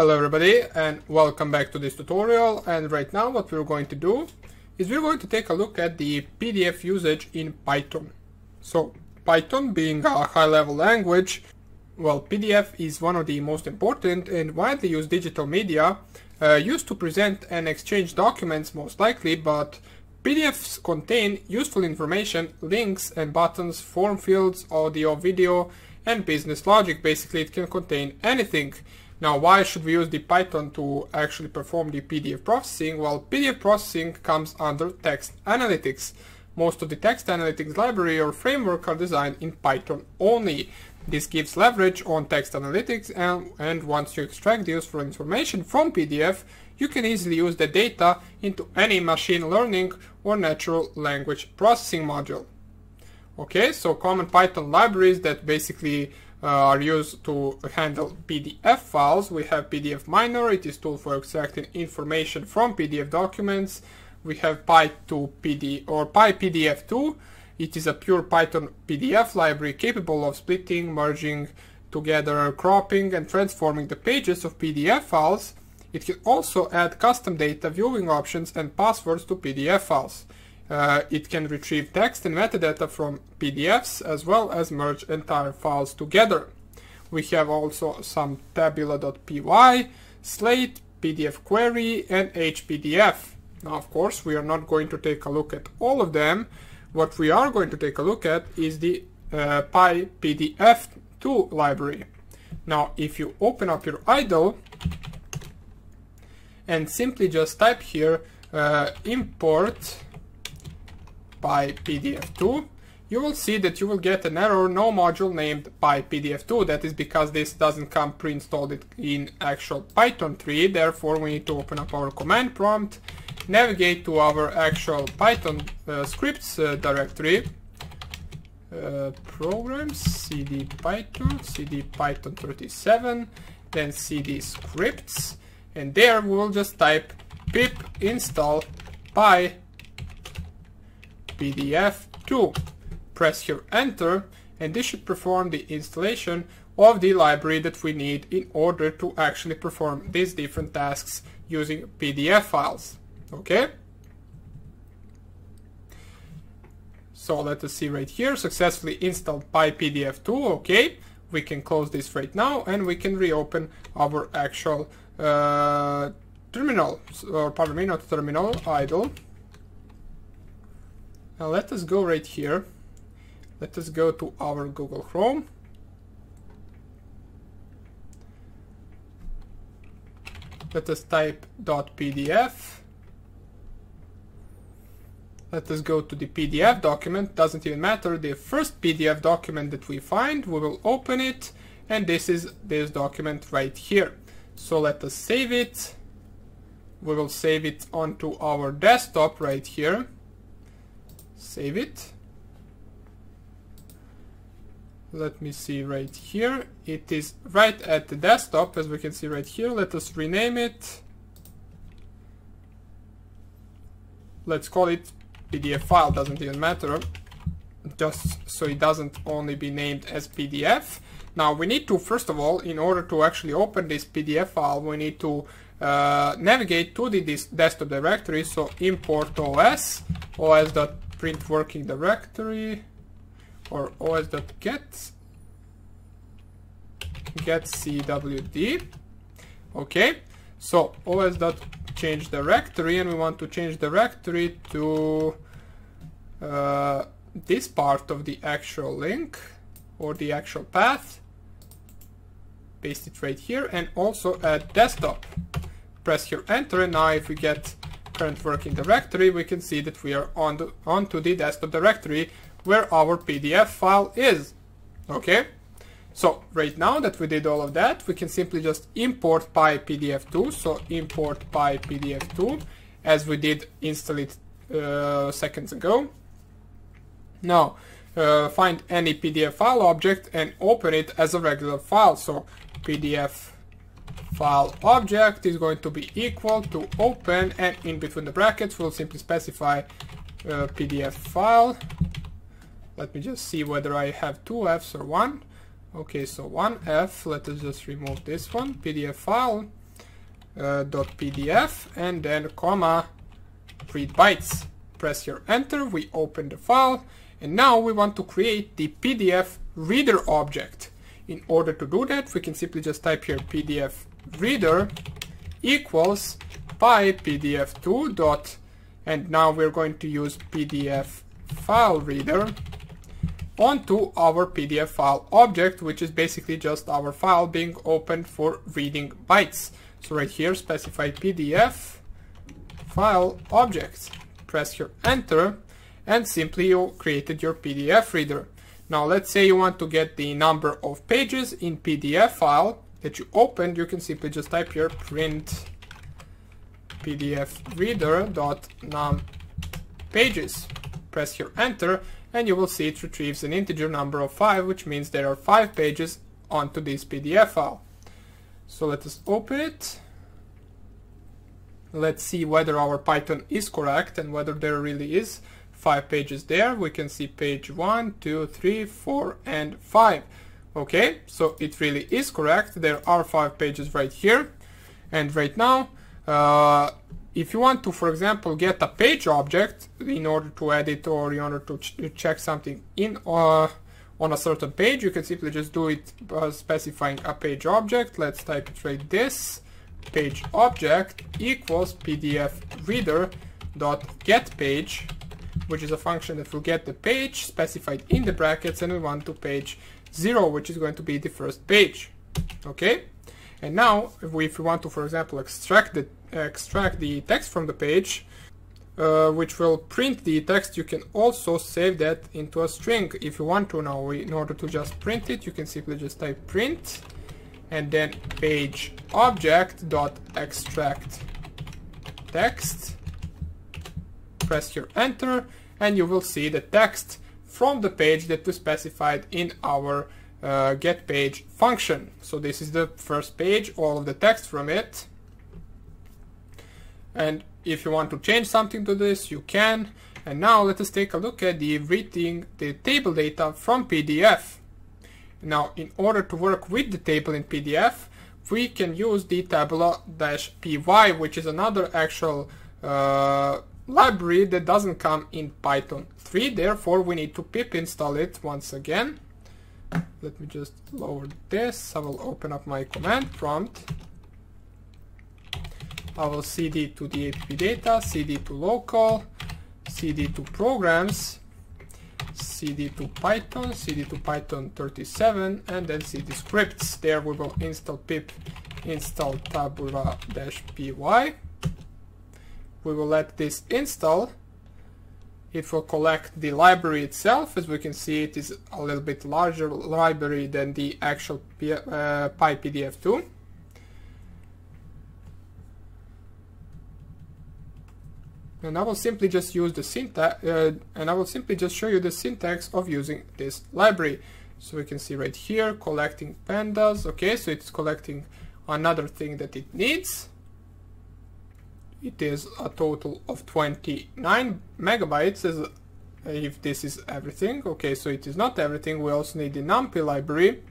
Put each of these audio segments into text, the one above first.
Hello everybody and welcome back to this tutorial and right now what we're going to do is we're going to take a look at the PDF usage in Python. So Python being a high-level language, well PDF is one of the most important and widely used digital media uh, used to present and exchange documents most likely but PDFs contain useful information, links and buttons, form fields, audio, video and business logic. Basically it can contain anything. Now, why should we use the Python to actually perform the PDF processing? Well, PDF processing comes under text analytics. Most of the text analytics library or framework are designed in Python only. This gives leverage on text analytics and, and once you extract the useful information from PDF, you can easily use the data into any machine learning or natural language processing module. Okay, so common Python libraries that basically Uh, are used to handle PDF files. We have PDF Miner, it is tool for extracting information from PDF documents. We have Py2PD or PyPDF2. It is a pure Python PDF library capable of splitting, merging together, cropping and transforming the pages of PDF files. It can also add custom data viewing options and passwords to PDF files. Uh, it can retrieve text and metadata from PDFs as well as merge entire files together. We have also some tabula-py, slate, PDF query and HPDF. Now of course we are not going to take a look at all of them. What we are going to take a look at is the uh, PyPDF2 library. Now if you open up your idle and simply just type here uh, import PyPDF2, you will see that you will get an error, no module named PyPDF2. That is because this doesn't come pre-installed in actual Python 3. Therefore, we need to open up our command prompt, navigate to our actual Python uh, scripts uh, directory, uh, programs, cd python, cd python 37, then cd scripts, and there we will just type pip install py PDF2. Press here enter and this should perform the installation of the library that we need in order to actually perform these different tasks using PDF files. Okay? So let us see right here, successfully installed PyPDF2, okay. We can close this right now and we can reopen our actual uh, terminal, or pardon me, not terminal, idle. Now let us go right here. Let us go to our Google Chrome. Let us type .pdf. Let us go to the PDF document, doesn't even matter, the first PDF document that we find, we will open it, and this is this document right here. So let us save it. We will save it onto our desktop right here. Save it. Let me see right here. It is right at the desktop, as we can see right here. Let us rename it. Let's call it PDF file, doesn't even matter. Just so it doesn't only be named as PDF. Now we need to, first of all, in order to actually open this PDF file, we need to uh, navigate to the desktop directory. So import os, print working directory or os.get get cwd okay so os.change directory and we want to change directory to uh, this part of the actual link or the actual path. Paste it right here and also add desktop. Press here enter and now if we get current working directory, we can see that we are on the, onto the desktop directory where our PDF file is. Okay? So right now that we did all of that, we can simply just import PyPDF2. So import PyPDF2 as we did install it uh, seconds ago. Now uh, find any PDF file object and open it as a regular file. So PDF file object is going to be equal to open and in between the brackets we'll simply specify PDF file. Let me just see whether I have two F's or one. Okay, so one F, let us just remove this one, PDF file. uh, dot pdf and then comma read bytes. Press your enter, we open the file and now we want to create the PDF reader object. In order to do that we can simply just type here PDF reader equals PyPDF2 dot and now we're going to use PDF file reader onto our PDF file object, which is basically just our file being opened for reading bytes. So right here, specify PDF file object. Press here enter and simply you created your PDF reader. Now let's say you want to get the number of pages in PDF file that you opened, you can simply just type here print PDF reader dot num pages. Press here enter and you will see it retrieves an integer number of 5 which means there are 5 pages onto this PDF file. So let us open it. Let's see whether our Python is correct and whether there really is 5 pages there. We can see page 1, 2, 3, 4 and 5. Okay, so it really is correct. There are 5 pages right here. And right now, uh, if you want to, for example, get a page object in order to edit or in order to ch check something in uh, on a certain page, you can simply just do it by specifying a page object. Let's type it right this page object equals pdf reader dot get page which is a function that will get the page specified in the brackets and we want to page 0 which is going to be the first page okay and now if we, if we want to for example extract the extract the text from the page, uh, which will print the text, you can also save that into a string if you want to now. In order to just print it, you can simply just type print and then page object dot extract text. Press your enter and you will see the text from the page that we specified in our uh, get page function. So this is the first page, all of the text from it. And if you want to change something to this, you can. And now let us take a look at the reading the table data from PDF. Now, in order to work with the table in PDF, we can use the tabula-py, which is another actual uh, library that doesn't come in Python 3. Therefore, we need to pip install it once again. Let me just lower this. I will open up my command prompt. I will cd to the app data, cd to local, cd to programs, cd to python, cd to python 37, and then cd scripts. There we will install pip install tabula-py. We will let this install. It will collect the library itself. As we can see, it is a little bit larger library than the actual P uh, PyPDF2. and I will simply just use the syntax uh, and I will simply just show you the syntax of using this library so we can see right here collecting pandas okay so it's collecting another thing that it needs it is a total of 29 megabytes as uh, if this is everything. Okay so it is not everything. We also need the numpy library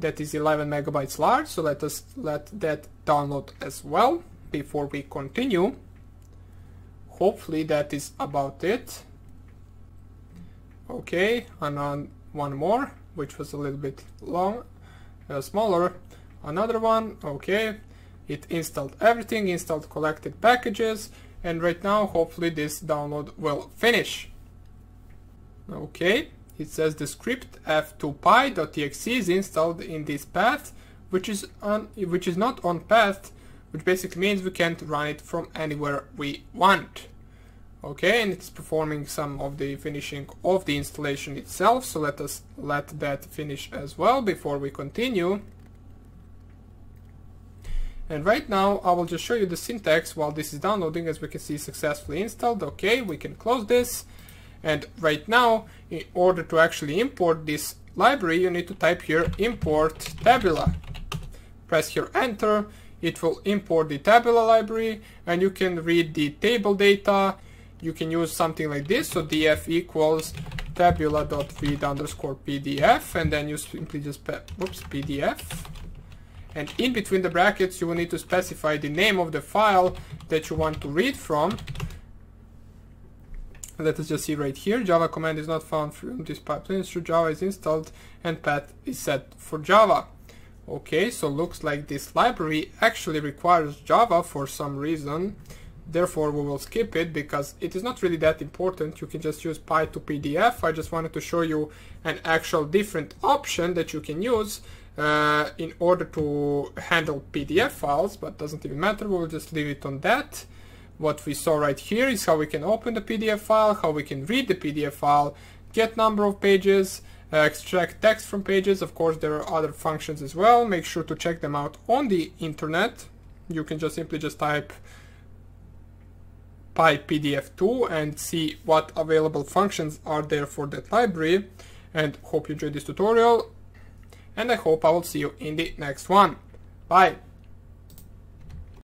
that is 11 megabytes large. So let us let that download as well before we continue. Hopefully that is about it. Okay and on one more which was a little bit long uh, smaller. Another one okay it installed everything installed collected packages and right now hopefully this download will finish okay it says the script f2py.exe is installed in this path which is on which is not on path which basically means we can't run it from anywhere we want. Okay, and it's performing some of the finishing of the installation itself, so let us let that finish as well before we continue. And right now I will just show you the syntax while this is downloading as we can see successfully installed. Okay, we can close this. And right now, in order to actually import this library, you need to type here import tabula. Press here enter it will import the tabula library and you can read the table data. You can use something like this, so df equals tabula.read underscore pdf and then you simply just, whoops, pdf and in between the brackets you will need to specify the name of the file that you want to read from. Let us just see right here. Java command is not found from this pipeline. So java is installed and path is set for java. Okay so looks like this library actually requires java for some reason. Therefore we will skip it because it is not really that important. You can just use py to pdf i just wanted to show you an actual different option that you can use uh, in order to handle pdf files but doesn't even matter we'll just leave it on that what we saw right here is how we can open the pdf file how we can read the pdf file get number of pages uh, extract text from pages of course there are other functions as well make sure to check them out on the internet you can just simply just type PyPDF2 and see what available functions are there for that library. And hope you enjoyed this tutorial. And I hope I will see you in the next one. Bye!